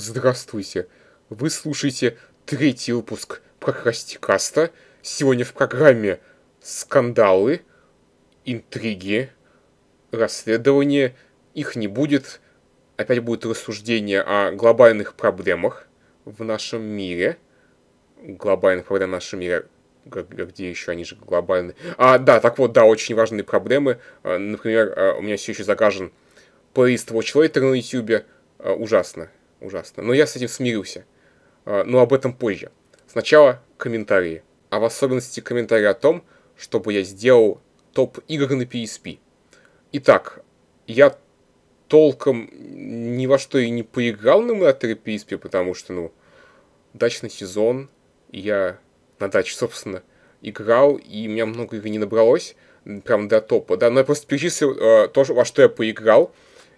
Здравствуйте! Вы слушаете третий выпуск Прокрастикаста. Сегодня в программе скандалы, интриги, расследования. Их не будет. Опять будет рассуждение о глобальных проблемах в нашем мире. Глобальных проблем в нашем мире. Где еще они же глобальные? А, да, так вот, да, очень важные проблемы. А, например, а, у меня все еще загажен плейлист Watch Later на YouTube. А, ужасно ужасно. Но я с этим смирился. А, но об этом позже. Сначала комментарии. А в особенности комментарии о том, чтобы я сделал топ игр на PSP. Итак, я толком ни во что и не поиграл на эмуляторе PSP, потому что, ну, дачный сезон, я на даче, собственно, играл, и у меня много игр не набралось, прям до топа, да, но я просто перечислил э, то, во что я поиграл,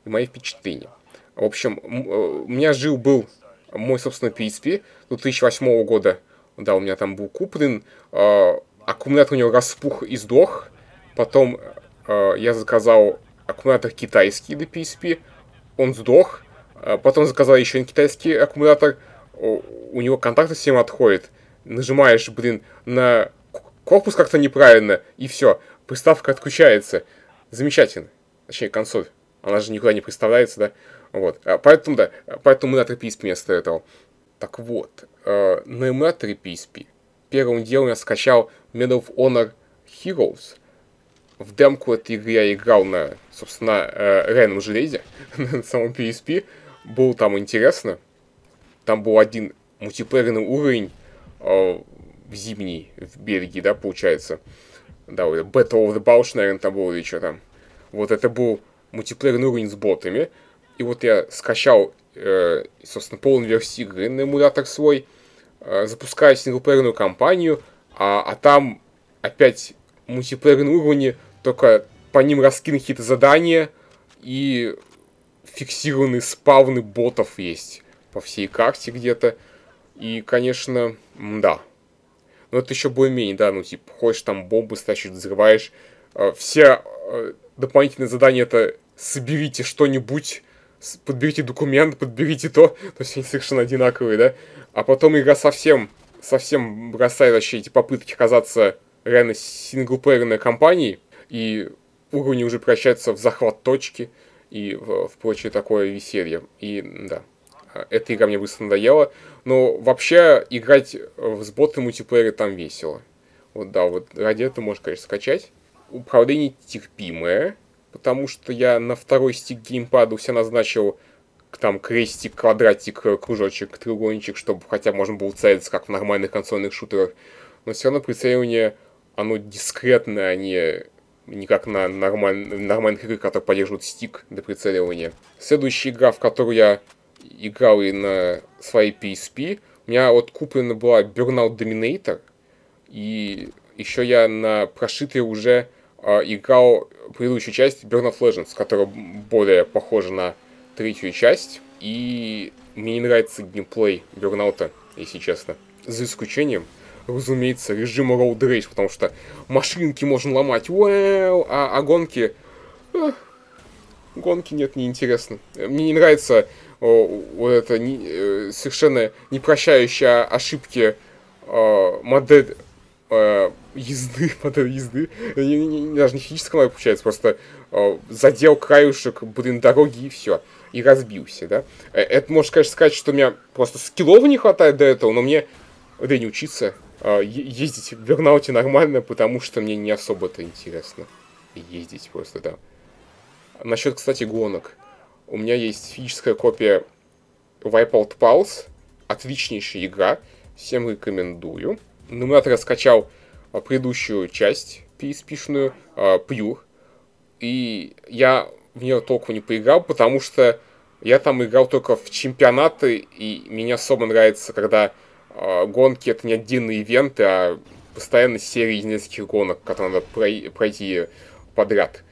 и мои впечатления. В общем, э, у меня жил-был мой, собственно, PSP 2008 года. Да, у меня там был куплен. Э, аккумулятор у него распух и сдох. Потом э, я заказал аккумулятор китайский для PSP. Он сдох. Потом заказал еще один китайский аккумулятор. У него контакты всем отходят. Нажимаешь, блин, на корпус как-то неправильно, и все. Приставка отключается. Замечательно. Точнее, консоль. Она же никуда не представляется, да? Вот. А поэтому, да, поэтому мы на PSP вместо этого. Так вот, э, на эмуляторе PSP первым делом я скачал Medal of Honor Heroes. В демку этой игры я играл на, собственно, э, реальном железе, на самом PSP. Было там интересно. Там был один мультиплеерный уровень э, в зимний, в береге, да, получается. Да, Battle of the Bausch, наверное, там было или что там. Вот это был мультиплеерный уровень с ботами. И вот я скачал, э, собственно, полную версию игры на эмулятор свой, э, запускаю синглплеерную кампанию, а, а там опять мультиплеерные уровни, только по ним раскины какие-то задания, и фиксированные спавны ботов есть по всей карте где-то. И, конечно, да. Но это еще более-менее, да, ну, типа, ходишь там бомбы стащишь, взрываешь. Э, все э, дополнительные задания это соберите что-нибудь подберите документ, подберите то, то есть они совершенно одинаковые, да, а потом игра совсем, совсем бросает вообще эти попытки казаться реально синглплеерной компанией, и уровни уже превращаются в захват точки и в, в прочее такое веселье. И да, эта игра мне быстро надоела, но вообще играть в боты мультиплеере там весело. Вот да, вот ради этого можно, конечно, скачать. Управление терпимое, потому что я на второй стик геймпада у себя назначил там крестик, квадратик, кружочек, треугольничек, чтобы хотя можно было целиться, как в нормальных консольных шутерах. Но все равно прицеливание, оно дискретное, а не, не как на нормаль... нормальных играх, которые поддерживают стик для прицеливания. Следующая игра, в которую я играл и на своей PSP, у меня вот куплена была Burnout Dominator, и еще я на прошитой уже э, играл предыдущую часть Burn of Legends, которая более похожа на третью часть. И мне не нравится геймплей Бернаута, если честно. За исключением, разумеется, режима Road Rage, потому что машинки можно ломать, уэу, а, а гонки... Эх, гонки нет, неинтересно. Мне не нравится о, вот это не, э, совершенно не прощающая ошибки э, модель э, езды, езды, не, не, даже не физического получается, просто э, задел краюшек, блин, дороги и все, и разбился, да. Э, это можно, конечно, сказать, что у меня просто скиллов не хватает до этого, но мне да не учиться, э, ездить в Бернауте нормально, потому что мне не особо это интересно ездить просто, да. Насчет, кстати, гонок. У меня есть физическая копия Wipeout Pulse, отличнейшая игра, всем рекомендую. Эмуляторе скачал а, предыдущую часть PSP-шную, Pure, и я в нее толком не поиграл, потому что я там играл только в чемпионаты, и мне особо нравится, когда э, гонки это не отдельные ивенты, а постоянно серии из нескольких гонок, которые надо пройти подряд.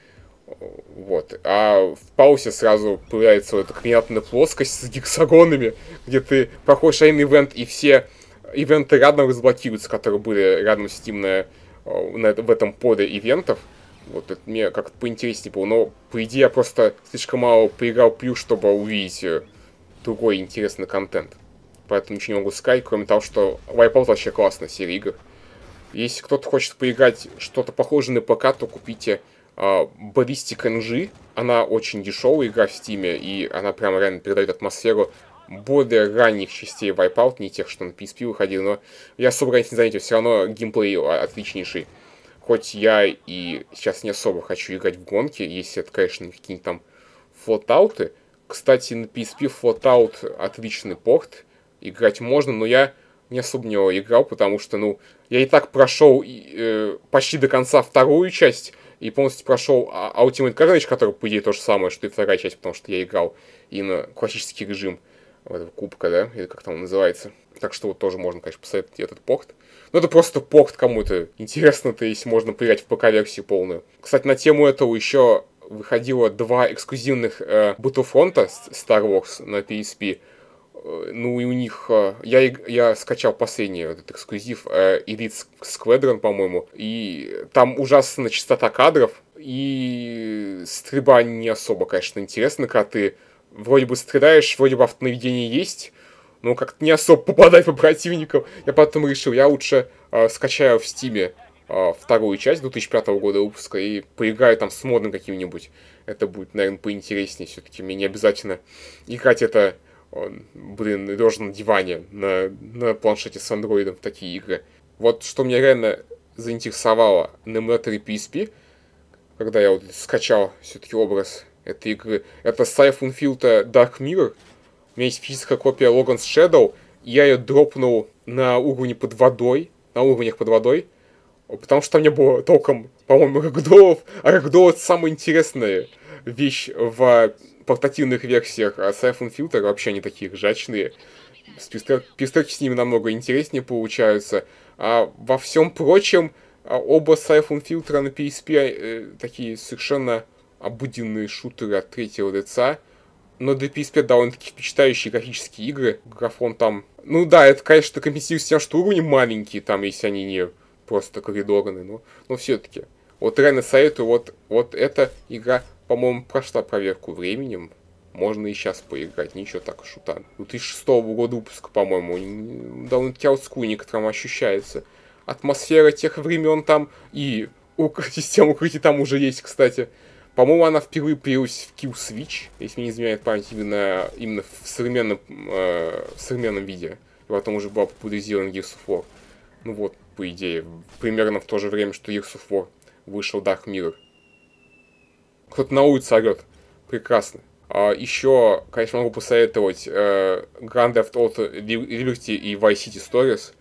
Вот. А в паузе сразу появляется вот эта координатная плоскость с гексагонами, где ты проходишь один ивент, и все ивенты рядом разблокируются, которые были рядом с Steam на, на, в этом поле ивентов. Вот это мне как-то поинтереснее было. Но, по идее, я просто слишком мало поиграл плюс, чтобы увидеть, э, другой интересный контент. Поэтому ничего не могу сказать, кроме того, что Wipeout вообще классная серия игр. Если кто-то хочет поиграть что-то похожее на ПК, то купите uh, Ballistic NG. Она очень дешевая игра в Стиме, и она прям реально передает атмосферу более ранних частей Wipeout, не тех, что на PSP выходил, но я особо раньше не заметил, все равно геймплей отличнейший. Хоть я и сейчас не особо хочу играть в гонки, если это, конечно, какие-нибудь там флотауты. Кстати, на PSP Floatout отличный порт, играть можно, но я не особо в него играл, потому что, ну, я и так прошел э, почти до конца вторую часть, и полностью прошел Ultimate Carnage, который, по идее, то же самое, что и вторая часть, потому что я играл и на классический режим этого кубка, да, или как там он называется. Так что вот тоже можно, конечно, посоветовать этот порт. Но это просто порт кому-то интересно-то, если можно поиграть в ПК-версию полную. Кстати, на тему этого еще выходило два эксклюзивных э, Battlefront Star Wars на PSP. Э, ну и у них... Э, я, я скачал последний этот эксклюзив э, Elite Squadron, по-моему. И там ужасная частота кадров. И стрельба не особо, конечно, интересна, когда ты вроде бы стреляешь, вроде бы автонаведение есть, но как-то не особо попадать по противникам. Я потом решил, я лучше э, скачаю в стиме э, вторую часть 2005 года выпуска и поиграю там с модным каким-нибудь. Это будет, наверное, поинтереснее. Все-таки мне не обязательно играть это, э, блин, лежа на диване, на, на планшете с андроидом в такие игры. Вот что меня реально заинтересовало на эмуляторе PSP, когда я вот скачал все-таки образ этой игры, это Siphon Filter Dark Mirror. У меня есть физическая копия Logan's Shadow, я ее дропнул на уровне под водой, на уровнях под водой, потому что там не было толком, по-моему, рэгдолов, а рэгдол это самая интересная вещь в портативных версиях, а Siphon Filter вообще не такие ржачные. Пистолки с ними намного интереснее получаются, а во всем прочем а оба Siphon Filter на PSP э, такие совершенно обыденные шутеры от третьего лица, но для PSP довольно-таки впечатляющие графические игры. Графон там... Ну да, это, конечно, компенсируется тем, что уровни маленькие, там, если они не просто коридорные, но, но все-таки. Вот реально советую, вот, вот эта игра, по-моему, прошла проверку временем. Можно и сейчас поиграть, ничего так шута. 2006 года выпуска, по-моему, довольно-таки олдскул некоторым ощущается. Атмосфера тех времен там и система укрытия там уже есть, кстати. По-моему, она впервые появилась в Kill Switch, если не изменяет память, именно, именно в современном, э, в современном виде. И потом уже была популяризирована Gears of War. Ну вот, по идее, примерно в то же время, что Gears of War вышел Dark Mirror. Кто-то на улице орет. Прекрасно. А еще, конечно, могу посоветовать э, Grand Theft Auto Liberty и Vice City Stories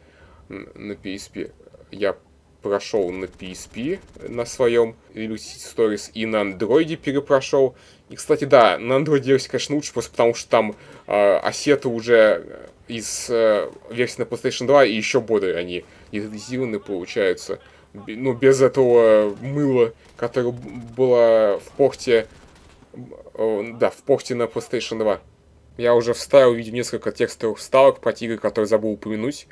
на PSP. Я прошел на PSP на своем Liberty Stories и на андроиде перепрошел. И, кстати, да, на андроиде версия, конечно, лучше, просто потому что там э, ассеты уже из э, версии на PlayStation 2 и еще более они детализированы получаются. Ну, без этого мыла, которое было в порте, э, да, в порте на PlayStation 2. Я уже вставил, видимо, несколько текстовых вставок про игры, которые забыл упомянуть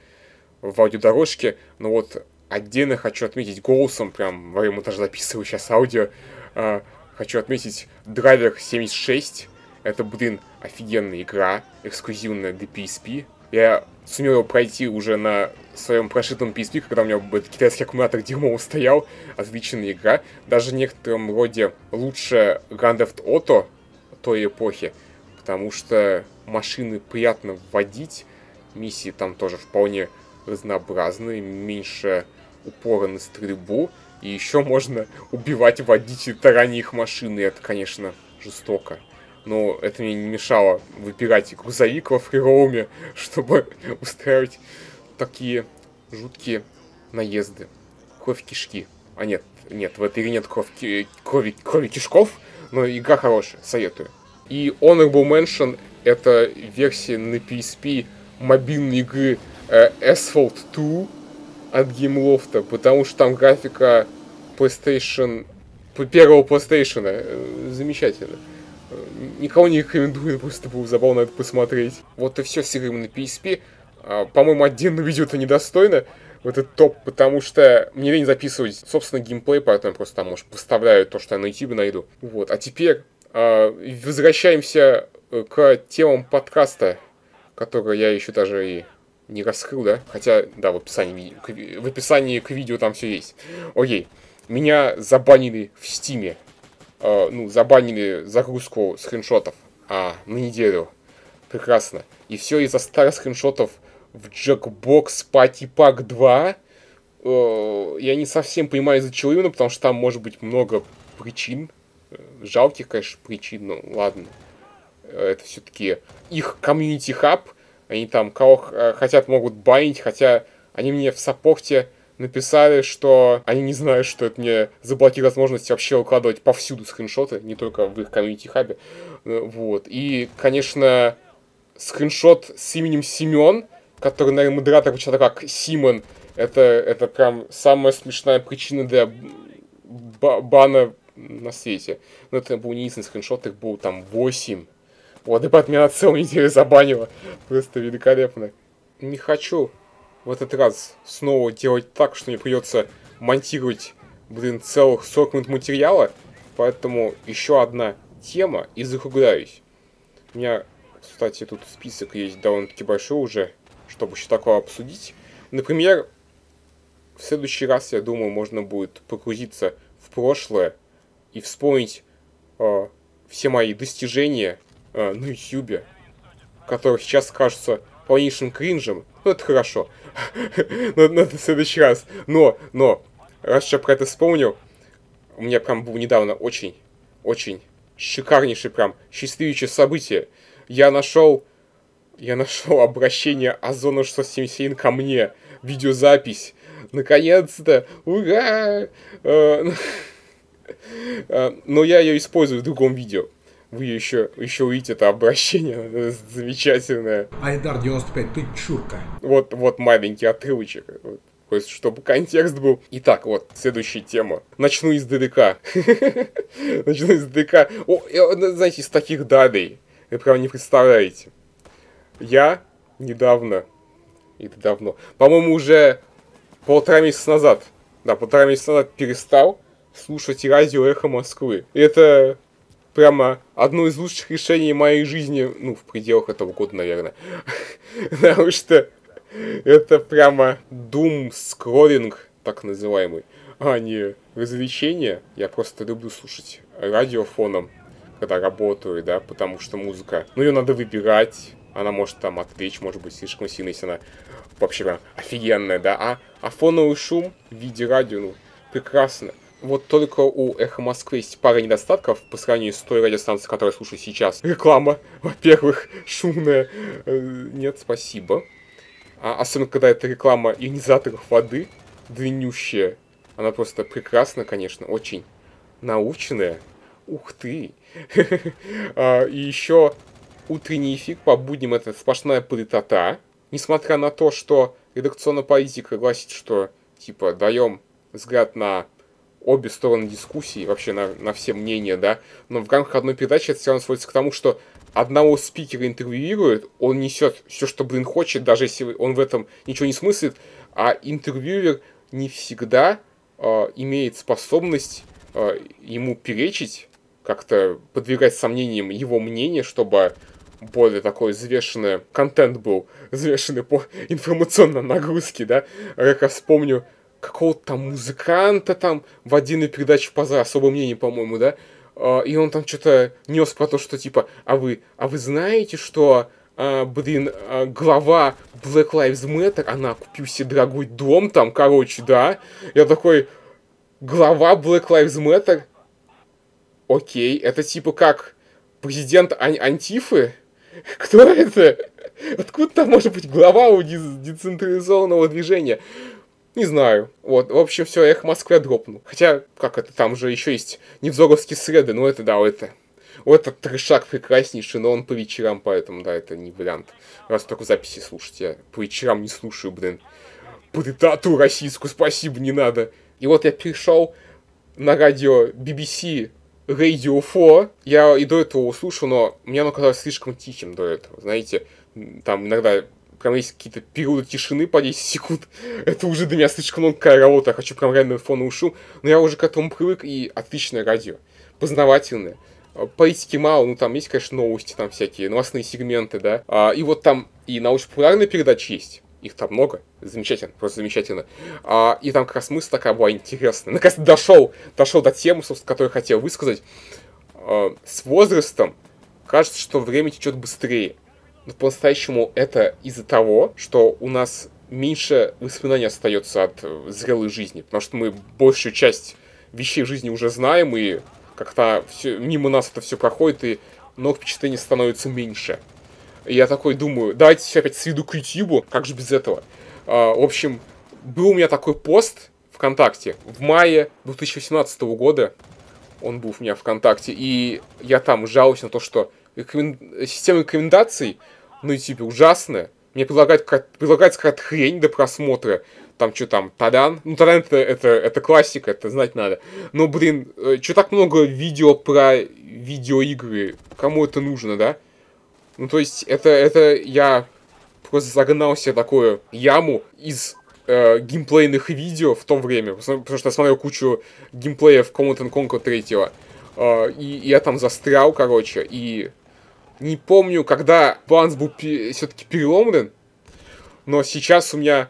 в аудиодорожке. Но вот Отдельно хочу отметить голосом, прям во время монтажа записываю сейчас аудио, э, хочу отметить Драйвер 76. Это, блин, офигенная игра, эксклюзивная для PSP. Я сумел его пройти уже на своем прошитом PSP, когда у меня этот китайский аккумулятор дерьмово стоял. Отличная игра. Даже в некотором роде лучше Grand Theft Auto той эпохи, потому что машины приятно вводить, миссии там тоже вполне разнообразные, меньше упора на стрельбу, и еще можно убивать водителей, таранить их машины, и это, конечно, жестоко. Но это мне не мешало выбирать грузовик во фрироуме, чтобы устраивать такие жуткие наезды. Кровь кишки. А нет, нет, в этой игре нет кровь, крови, крови кишков, но игра хорошая, советую. И Honorable Mention это версия на PSP мобильной игры э, Asphalt 2, от геймлофта, потому что там графика PlayStation, первого PlayStation э, замечательно. Никого не рекомендую, просто было забавно это посмотреть. Вот и все с играми на PSP. А, по-моему, отдельно видео это недостойно в этот топ, потому что мне лень записывать, собственно, геймплей, поэтому я просто там, может, поставляю то, что я на YouTube найду. Вот, а теперь э, возвращаемся э, к темам подкаста, которые я еще даже и не раскрыл, да? Хотя, да, в описании, в описании к видео там все есть. Окей. Меня забанили в Стиме. Э, ну, забанили загрузку скриншотов а, на неделю. Прекрасно. И все из-за старых скриншотов в Jackbox Party Pack 2. Э, я не совсем понимаю, из-за чего именно, потому что там может быть много причин. Э, жалких, конечно, причин, но ладно. Это все-таки их community hub. Они там кого э, хотят могут банить, хотя они мне в support'е написали, что они не знают, что это мне заблокирует возможность вообще выкладывать повсюду скриншоты, не только в их community hub'е. Вот. И, конечно, скриншот с именем Семен, который, наверное, модератор почему-то как Симон, это, это прям самая смешная причина для бана на свете. Но это был не единственный скриншот, их было там 8. И от меня целую неделю забанило. Просто великолепно. Не хочу в этот раз снова делать так, что мне придется монтировать, блин, целых 40 минут материала. Поэтому еще одна тема и закругляюсь. У меня, кстати, тут список есть довольно-таки большой уже, чтобы еще такое обсудить. Например, в следующий раз, я думаю, можно будет погрузиться в прошлое и вспомнить э, все мои достижения э, на YouTube, которые сейчас кажутся полнейшим кринжем. Ну, это хорошо. но, в следующий раз. Но, но, раз я про это вспомнил, у меня прям было недавно очень, очень шикарнейшее прям счастливейшее событие. Я нашел, я нашел обращение Озона 677 ко мне, видеозапись. Наконец-то, ура! Э, э, но я ее использую в другом видео. Вы еще, еще увидите это обращение замечательное. Айдар 95, ты чурка. Вот, вот маленький отрывочек. Вот. То есть, чтобы контекст был. Итак, вот, следующая тема. Начну издалека. Начну издалека. О, знаете, из таких далей. Вы прям не представляете. Я недавно, это давно, по-моему, уже полтора месяца назад, да, полтора месяца назад перестал слушать радио «Эхо Москвы». И это прямо одно из лучших решений моей жизни, ну, в пределах этого года, наверное. Потому что это прямо дум скроллинг, так называемый, а не развлечение. Я просто люблю слушать радио фоном, когда работаю, да, потому что музыка, ну, ее надо выбирать, она может там отвлечь, может быть, слишком сильно, если она вообще прям офигенная, да, а, а фоновый шум в виде радио, ну, прекрасно. Вот только у Эхо Москвы есть пара недостатков по сравнению с той радиостанцией, которую слушаю сейчас. Реклама, во-первых, шумная. Э, нет, спасибо. А, особенно, когда это реклама ионизаторов воды, длиннющая. Она просто прекрасна, конечно, очень научная. Ух ты! А, и еще утренний эфир по будням это сплошная политота. Несмотря на то, что редакционная политика гласит, что типа даем взгляд на обе стороны дискуссии, вообще на, на все мнения, да, но в рамках одной передачи это все равно сводится к тому, что одного спикера интервьюирует, он несет все, что, блин, хочет, даже если он в этом ничего не смыслит, а интервьюер не всегда э, имеет способность э, ему перечить, как-то подвергать сомнениям его мнение, чтобы более такой взвешенный контент был, взвешенный по информационной нагрузке, да. Как я вспомню, какого-то там музыканта там в отдельной передаче по особое мнение, по-моему, да, а, и он там что-то нес про то, что типа, а вы, а вы знаете, что а, блин, а, глава Black Lives Matter, она купил себе дорогой дом там, короче, да. Я такой, глава Black Lives Matter? Окей, это типа как президент ан Антифы? Кто это? Откуда там может быть глава у децентрализованного движения? Не знаю. Вот, в общем, все, Эх Москве дропнул. Хотя, как это, там же еще есть невзоровские среды, но это, да, это... Вот этот трешак прекраснейший, но он по вечерам, поэтому, да, это не вариант. Раз только записи слушать, я по вечерам не слушаю, блин. Бритату российскую, спасибо, не надо. И вот я перешел на радио BBC Radio 4. Я и до этого услышал, но мне оно казалось слишком тихим до этого. Знаете, там иногда прям есть какие-то периоды тишины по 10 секунд, это уже для меня слишком много работа, я хочу прям реально фоновый шум, но я уже к этому привык, и отличное радио, познавательное, политики мало, ну там есть, конечно, новости, там всякие, новостные сегменты, да. А, и вот там и научно-популярные передачи есть. Их там много. Замечательно, просто замечательно. А, и там как раз мысль такая была интересная. Наконец-то дошел, дошел до темы, собственно, которую хотел высказать. А, с возрастом кажется, что время течет быстрее. Но по-настоящему это из-за того, что у нас меньше воспоминаний остается от э, зрелой жизни. Потому что мы большую часть вещей жизни уже знаем, и как-то все, мимо нас это все проходит, и новых впечатлений становится меньше. И я такой думаю, давайте опять сведу к YouTube, как же без этого. А, в общем, был у меня такой пост ВКонтакте в мае 2018 года. Он был у меня ВКонтакте, и я там жалуюсь на то, что рекомен... система рекомендаций на YouTube ужасная. Мне предлагают, предлагается какая-то хрень до просмотра. Там что там, Тадан? Ну, Тадан это, это, это классика, это знать надо. Но, блин, э, что так много видео про видеоигры? Кому это нужно, да? Ну, то есть, это, это я просто загнал себе такую яму из э, геймплейных видео в то время, потому что я смотрел кучу геймплеев Command Conquer 3, э, и я там застрял, короче, и не помню, когда баланс был все-таки переломлен, но сейчас у меня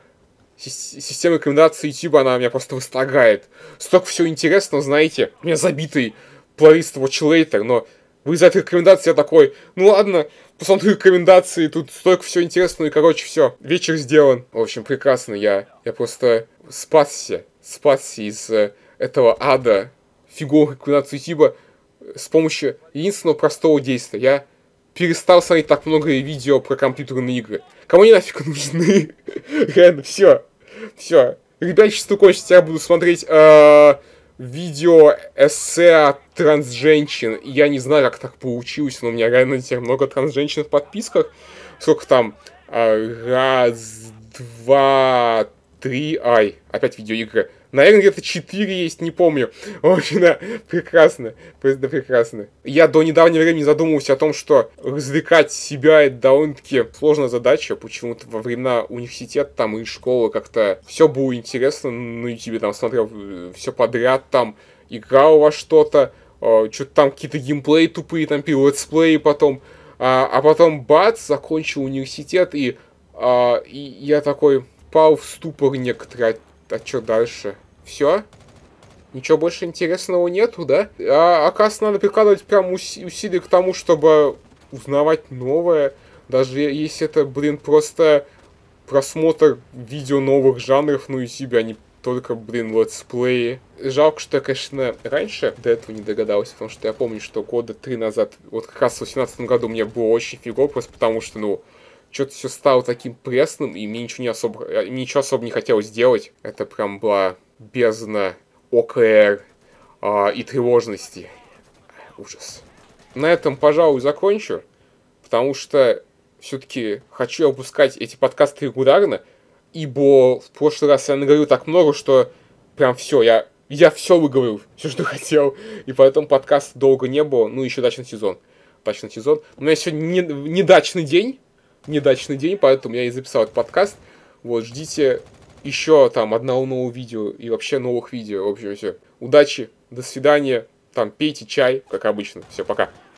система рекомендаций YouTube, она меня просто восторгает. Столько всего интересного, знаете, у меня забитый плейлист Watch но вы за этой рекомендации я такой, ну ладно, посмотрю рекомендации, тут столько всего интересного, и, короче, все, вечер сделан. В общем, прекрасно, я, я просто спасся, спасся из э, этого ада фиговых рекомендаций YouTube с помощью единственного простого действия. Я перестал смотреть так много видео про компьютерные игры. Кому они нафиг нужны? Реально, все. Все. Ребячество кончится, я буду смотреть э, видео эссе от трансженщин. Я не знаю, как так получилось, но у меня реально теперь много трансженщин в подписках. Сколько там? Э, раз, два, три... Ай, опять видеоигры. Наверное, где-то 4 есть, не помню. Общем, да, прекрасно. Да, прекрасно. Я до недавнего времени задумывался о том, что развлекать себя это довольно-таки сложная задача. Почему-то во времена университета там и школы как-то все было интересно. Ну и тебе там смотрел э, все подряд, там играл во что-то. Э, что-то там какие-то геймплей тупые, там пил летсплеи потом. А, а потом бац, закончил университет и, а, и я такой пал в ступор некоторый. А, а что дальше? Все? Ничего больше интересного нету, да? А, оказывается, надо прикладывать прям усилия к тому, чтобы узнавать новое. Даже если это, блин, просто просмотр видео новых жанров на YouTube, а не только, блин, летсплеи. Жалко, что я, конечно, раньше до этого не догадался, потому что я помню, что года три назад, вот как раз в 2018 году мне было очень фигово, просто потому что, ну, что-то все стало таким пресным, и мне ничего не особо, э, ничего особо не хотелось делать. Это прям была бездна ОКР а, и тревожности. Ужас. На этом, пожалуй, закончу, потому что все-таки хочу опускать эти подкасты регулярно, ибо в прошлый раз я наговорил так много, что прям все, я, я все выговорил, все, что хотел, и поэтому подкаст долго не было, ну, еще дачный сезон. Дачный сезон. У меня сегодня не, недачный день, недачный день, поэтому я и записал этот подкаст. Вот, ждите еще там одного нового видео и вообще новых видео. В общем, все. Удачи, до свидания. Там пейте чай, как обычно. Все, пока.